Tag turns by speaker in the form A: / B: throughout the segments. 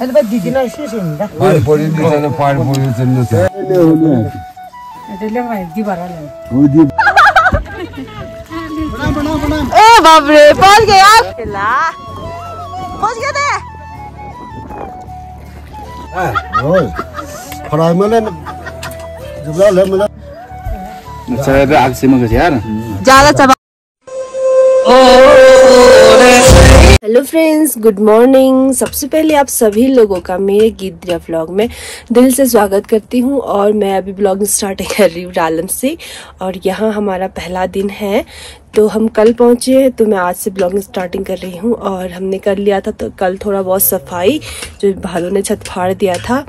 A: Hadi bak didine şey
B: şeyin de. Pani poli
A: bir tane pani
C: poli senin nasıl? Ne oluyor? Ödele var, di var hala.
D: O di. Bana bana bana. Eh babre, pol gaya.
B: La. Pol gaya de.
C: Ha, oy.
D: Parayı mı lan? Zıbra lan mı lan?
E: Sen de aksi mi kız yar?
F: Jala çaba.
C: Hello friends, good morning. सबसे पहले आप सभी लोगों का मेरे गीद्रिया blog में दिल से स्वागत करती हूँ और मैं अभी ब्लॉग स्टार्ट कर रही हूँ रालम से। और यहाँ हमारा पहला दिन है। तो हम कल पहुँचे तो मैं आज से ब्लॉगिंग स्टार्टिंग कर रही हूँ और हमने कर लिया था तो कल थोड़ा बहुत सफ़ाई जो भालू ने छत फाड़ दिया था।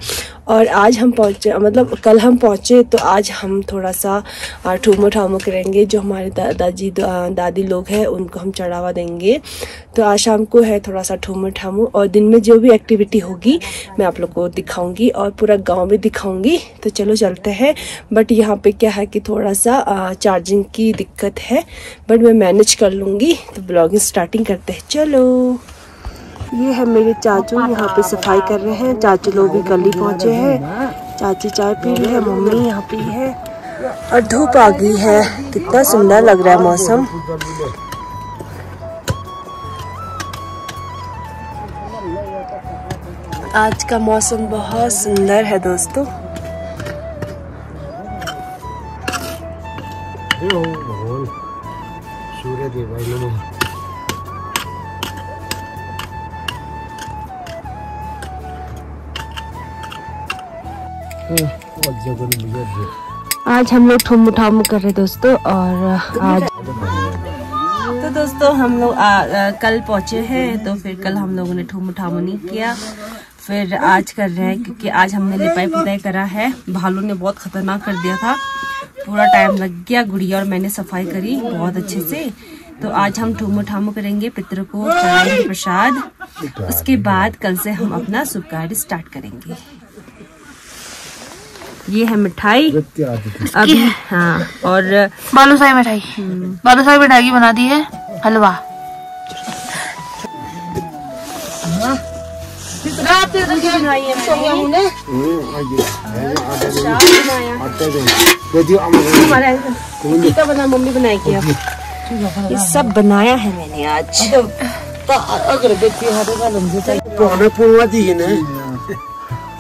C: और आज हम पहुँचे मतलब कल हम पहुँचे तो आज हम थोड़ा सा ठूमो ठामो करेंगे जो हमारे दादाजी दा, दादी लोग हैं उनको हम चढ़ावा देंगे। तो आज शाम को है थोड़ा सा ठूमो ठामो और दिन में जो भी एक्टिविटी होगी मैं आप लोग को दिखाऊँगी और पूरा गाँव भी दिखाऊँगी। तो चलो चलते हैं बट यहाँ पे क्या है कि थोड़ा सा चार्जिंग की दिक्कत है। बट मैं मैनेज कर लूँगी तो ब्लॉगिंग स्टार्टिंग करते हैं। चलो। ये है मेरे चाचू, यहाँ पे सफ़ाई कर रहे हैं। चाचू लोग भी ही पहुँचे हैं। चाची चाय पी रही है, मम्मी यहाँ पे है। और धूप आ गई है। कितना सुंदर लग रहा है मौसम। आज का मौसम बहुत सुंदर है दोस्तों। आज हम लोग ठुम ठाम कर रहे दोस्तों, और आज तो दोस्तों, हम लोग कल पहुँचे हैं तो फिर कल हम लोगों ने ठुम ठाम नहीं किया। फिर आज कर रहे हैं, क्योंकि आज हमने लिपाई पुताई करा है। भालू ने बहुत खतरनाक कर दिया था। पूरा टाइम लग गया गुड़िया और मैंने सफ़ाई करी बहुत अच्छे से। तो आज हम ठुमो ठामो करेंगे पितरों को प्रसाद। उसके बाद कल से हम अपना शुभ कार्य स्टार्ट करेंगे। ये है मिठाई। अभी हाँ और
G: बालूशाही मिठाई। बालूशाही मिठाई की बना दी है हलवा।
C: का बना मम्मी बनाई किया ये सब बनाया है मैंने आज
D: पौने पुणवा दी ने।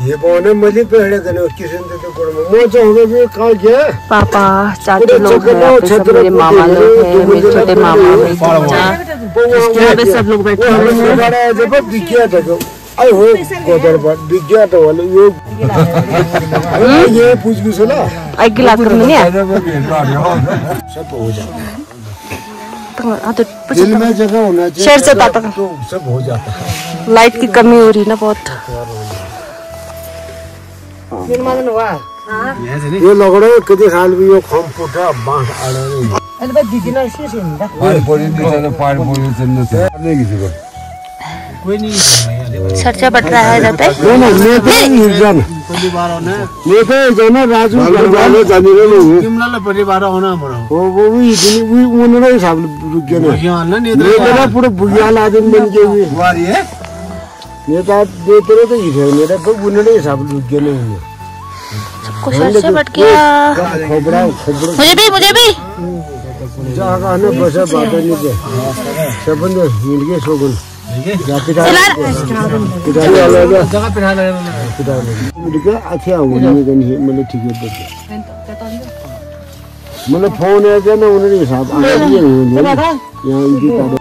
D: हे पौने मली देने किसन दे तो कोड़ मो जो हो गए काल गया।
C: पापा चाचू लोग हैं यहाँ पे सब मेरे मामा लोग हैं मेरे छोटे मामा मेरी चाचा यहाँ पे सब लोग बैठे हैं।
D: बड़ा जब बिकिया था आई हो गोदर पर बिकिया तो वाले ये ये पूछ भी सुना।
C: एक गिलास कर
D: सब हो जाता है।
C: हाँ तो
D: दिल में जगह होना चाहिए।
C: शेर से
D: तो सब हो जाता है।
C: लाइट की कमी हो रही है ना बहुत।
D: निर्माण हुआ यो लगडो कति साल यो खम फुटा बाँस आडाने अहिले
A: बा दिदिन यसो छैन
B: त पार परि बिचारा
G: पार परि छैन त नै गिसो कोही नि सरचा बट रहा है। जाते
D: नहीं नहीं मैं तो निर्जन परिवार होना मैं तो जाना राजू परिवार जाने रे लोग
E: किमला ले परिवार होना हमारा
D: वो वो भी इतनी भी उन्होंने हिसाब रुक गया ना
E: यहाँ ना
D: नहीं तो पूरा बुगियाल आदमी बन गया हुई
E: वारी है।
D: नेता देते रहे तो इधर मेरा को उन्होंने हिसाब रुक गया नहीं
G: चर्चा बट गया मुझे भी मुझे भी।
D: जहाँ का। ना बसा बात नहीं। के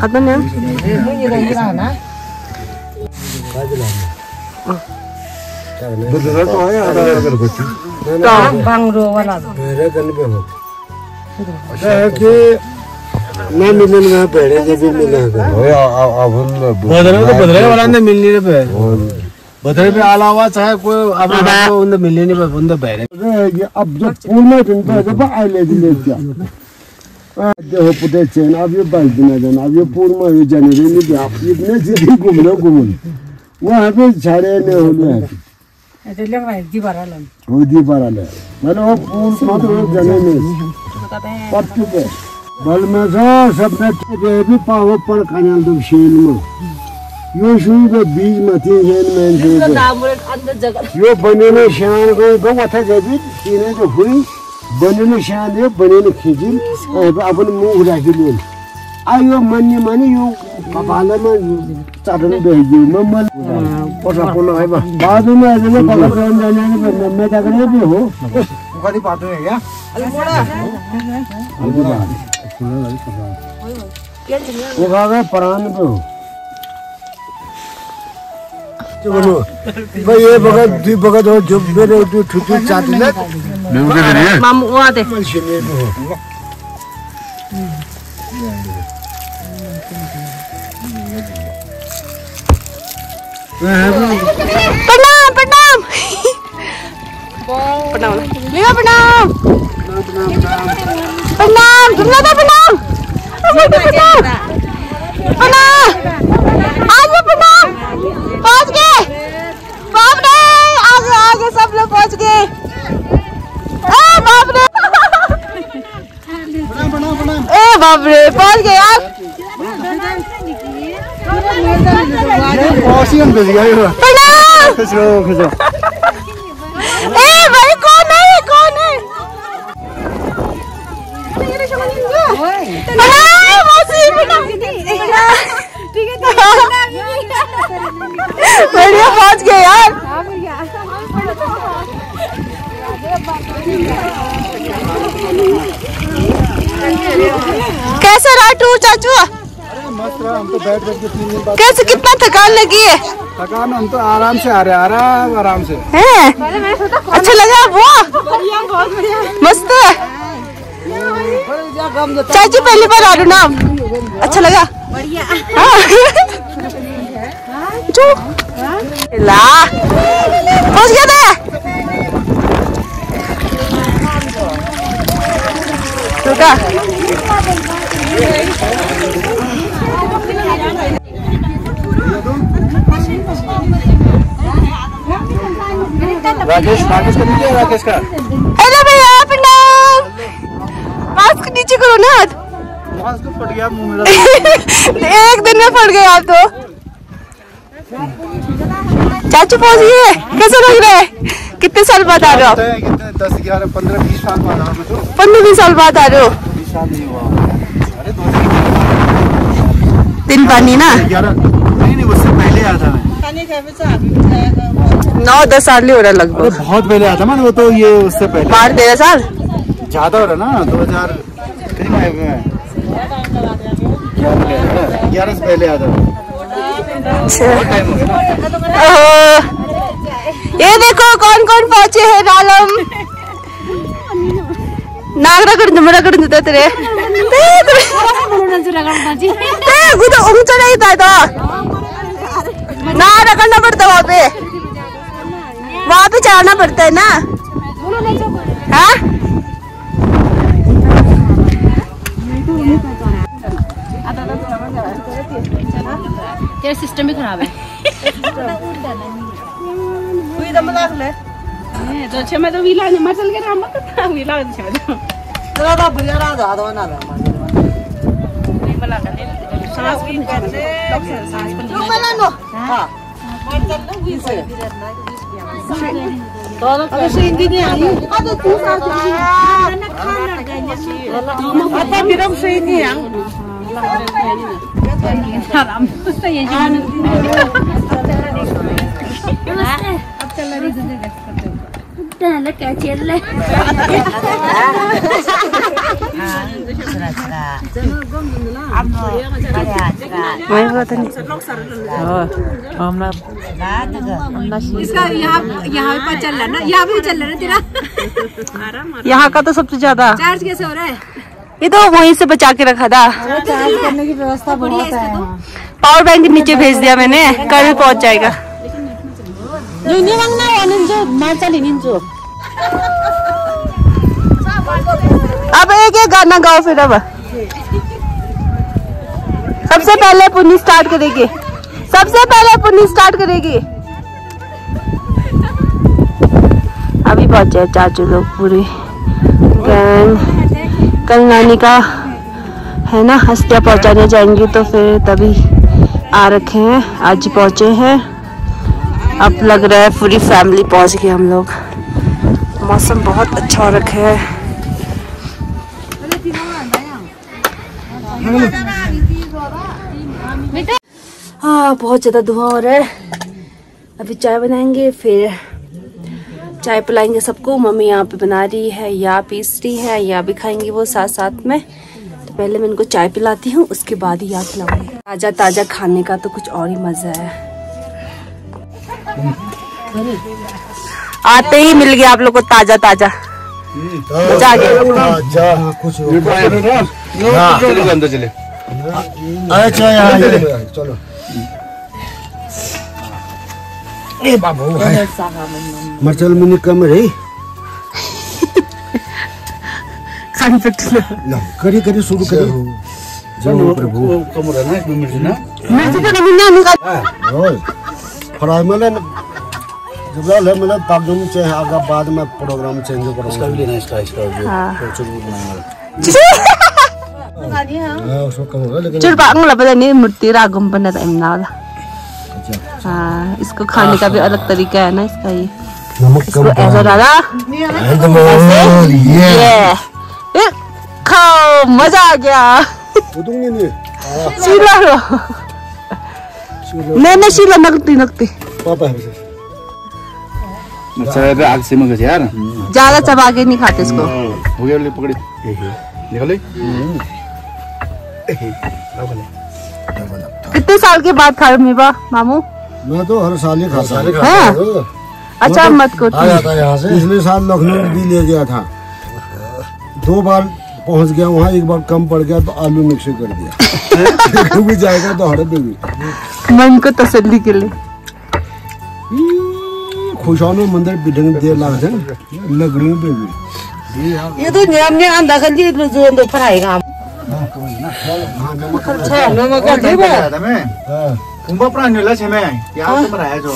C: हाथ में ना
D: बदला तो है आधा अगर बच्ची
A: बांग्रो वाला
D: भेड़े कन पे हो है कि ना मिलन में भेड़े के भी मिले हैं
B: ओए अबुल
E: बदले तो बदले वाला ने मिलने रे पे बदले पे आला चाहे कोई अब उन मिलने पे उन बैरे
D: अब जब पूल में तुम तो जब आई ले ले देखो पुटे चेन अब ये बाइक बिना जाना अब ये पूल में ये जाने रे नहीं आप इतने सीधे घूम रहे घूम वहाँ पे झाड़े ने हो गए
A: ऐसे लग रहा है दीवार
D: हो दी पारा ले मतलब वो पूल मत वो जाने में पट्टी पे बल में जो सब में के भी पाव पर खाने दो शेल में यो शुरू के बीज में तीन शेल में शेल बने ने शान को गो माथा जबी तीने जो हुई बनिनु स्याहाल्यो बनिनु खिचिन् आफ्नो मुख राखिदिन् आयो मान्यो माने यो भालामा चाटन बेहिदियो नम्बर हो पो हो चलो भाई ये बगत दी बगत हो जो मेरे जो छुट्टी चाहती ना
B: मैं उनके ज़रिए
G: मामू वो आते
C: प्रणाम प्रणाम। प्रणाम। लिया प्रणाम। प्रणाम तुमने तो प्रणाम। तो प्रणाम प्रणाम। बाप रे गए आप ए भाई कौन है ये? कौन है? बढ़िया पहुँच गए यार। कैसे रहा टूर चाचू।
E: हम तो बैठ बैठ के तीन दिन बाद
C: कैसे कितना थकान लगी है?
E: थकान हम तो आराम से आ रहे हैं आराम आराम से।
C: हैं? अच्छा लगा वो? मस्त। है चाची पहली बार आ रही हूँ ना अच्छा लगा। हाँ। जो। ला। पहुँच गया था? रुका।
E: राकेश राकेश का नीचे राकेश का।
C: हेलो भैया प्रणाम। मास्क नीचे करो ना हाथ।
E: मास्क तो फट गया मुँह मेरा।
C: एक दिन में फट गया आप तो। चाचू पहुँच गए कैसे लग रहे हैं? कितने साल बाद आ रहे हो आप?
E: कितने दस ग्यारह पंद्रह बीस साल बाद आ मैं तो।
C: पंद्रह बीस साल बाद आ रहे हो।
E: बीस साल नहीं हुआ।
C: दिन पानी ना?
E: ग्यारह। नहीं नहीं उससे पहले आया था मैं।
C: नौ दस साल ही हो रहा लगभग।
E: बहुत पहले आया था मैं वो तो ये उससे पहले।
C: बारह तेरह साल?
E: ज़्यादा हो रहा ना दो हज़ार हैं ग्यारह से पहले आया था।
C: ओहो, ये देखो कौन कौन पहुँचे हैं रालम नागरा कर जमरा कर देता तेरे ए गुदा ऊँचा नहीं था तो। ना रखना पड़ता वहाँ पे। वहाँ पे चढ़ना पड़ता है ना। हाँ?
G: तेरा सिस्टम भी खराब है। तो छे में तो विला हिमाचल के नाम मत विला छे तो Apa biram ini yang? Haram. Saya jangan. भी से ये जीवन
A: इसका यहाँ यहाँ पे चल रहा ना यहाँ पे चल रहा है तेरा
C: यहाँ का तो सबसे ज़्यादा।
A: चार्ज कैसे हो रहा है?
C: ये तो वहीं से बचा के रखा था।
A: चार्ज करने की व्यवस्था बढ़िया है।
C: पावर बैंक नीचे भेज दिया मैंने कल पहुँच जाएगा। अब एक एक गाना गाओ फिर अब। सबसे पहले पुन्नी स्टार्ट करेगी। सबसे पहले पुन्नी स्टार्ट करेगी। अभी पहुँचे चाचू लोग पूरी। गैंग कल नानी का, है ना, हस्तिया पहुँचाने जाएँगे तो फिर तभी आ रखे हैं, आज पहुँचे हैं। अब लग रहा है पूरी फैमिली पहुँच गए हम लोग। मौसम बहुत अच्छा हो रखा है। हाँ बहुत ज़्यादा धुआँ हो रहा है। अभी चाय बनाएँगे, फिर चाय पिलाएँगे सबको। मम्मी यहाँ पे बना रही है, या पीस रही है, या भी खाएँगे वो साथ साथ में। तो पहले मैं इनको चाय पिलाती हूँ, उसके बाद ही याद खिलाऊँगी। ताज़ा ताज़ा खाने का तो कुछ और ही मज़ा है। आते ही मिल गया आप लोग को ताज़ा ताज़ा। मज़ा आ गया।
D: अच्छा कुछ
B: चले
D: अच्छा यहाँ चलो। ए बाबू मरचल मुनि कम रही।
C: खाने
D: ला। करी करी शुरू करी। जय प्रभु।
B: कम रहना इसमें मिर्च ना
C: मिर्ची तो नहीं ना निकाल
D: हाँ, फ्राई में जब है मतलब तब तुम चाहे आगे बाद में प्रोग्राम चेंज
B: इसका भी लेना इसका इसका जो
C: हाँ।
B: चुटपुट बनाएँगे
D: हाँ। उसको कम होगा लेकिन
C: चुड़ पांग लबदा नहीं मूर्ति रागम बना था इमना वाला हाँ इसको खाने का भी अलग तरीका है ना इसका ये।
D: नमक
C: इसको
D: कम
C: ऐसा डाला।
D: डाल ये।
C: ये खाओ मज़ा आ गया।
D: उदूँगी नहीं
C: लो। नहीं नहीं शीला नकती नकती।
D: पापा है
B: अच्छा है आग से मगज यार।
C: ज़्यादा चबा के नहीं खाते इसको।
B: हो गया ले। पकड़ी निकले
C: कितने साल के बाद खा रहे हो मेवा मामू?
D: मैं तो हर साल ही खाता हूँ।
C: हाँ। अच्छा मत को
D: आ जाता है यहाँ से। पिछले साल लखनऊ भी ले गया था। दो बार पहुँच गया वहाँ एक बार कम पड़ गया तो आलू मिक्स कर दिया। देखो भी जाएगा तो हड़प भी
C: मन को तसल्ली के लिए।
D: खुशानो मंदिर बिढंग दे लाग है लगड़ी पे भी।
A: ये तो नियम ने अंधा कर तो जो अंदर पढ़ाएगा नमक का दे बा
D: हाँ,
B: कुंभा प्राणी ला छमे यहाँ से मराया जो।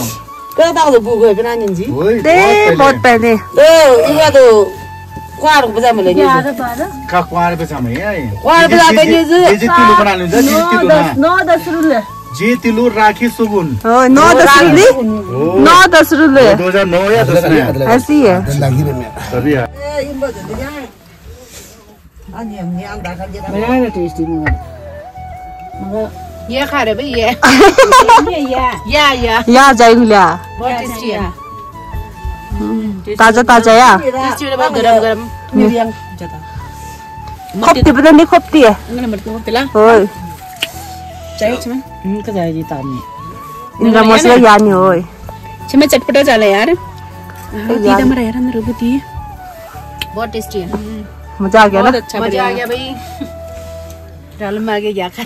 A: का दाव तो बुग बिना निंजी
C: दे बहुत पहले।
A: तो इवा तो क्वार को बजा मिले ये
B: का कुआर पे छमे यार
A: क्वार बजा पे ये जो
B: जे तिलु बना लिंदा जे तिलु ना
C: नौ दस रुले
B: जे तिलु राखी सुगुन
C: नौ दस रुले नौ दस रुले
B: 2009 या 10 में
C: ऐसी है
D: लगी नहीं मैं
B: तभी यार
A: बड़ा टेस्टी में ये खा रहे भाई ये ये या या
C: या जाएँगे लिया
A: बहुत टेस्टी है
C: ताज़ा ताज़ा या
A: गरम गरम
C: खोपती पता नहीं खोपती है ओए
A: चाहिए छमे इनका जाएगी ताने
C: इंद्रा मसला या नहीं ओए
A: छमे चटपटा चले यार ती तो यार अंदर है बहुत टेस्टी है
C: मज़ा आ गया ना
A: अच्छा मज़ा आ गया भाई डाल में आगे क्या खा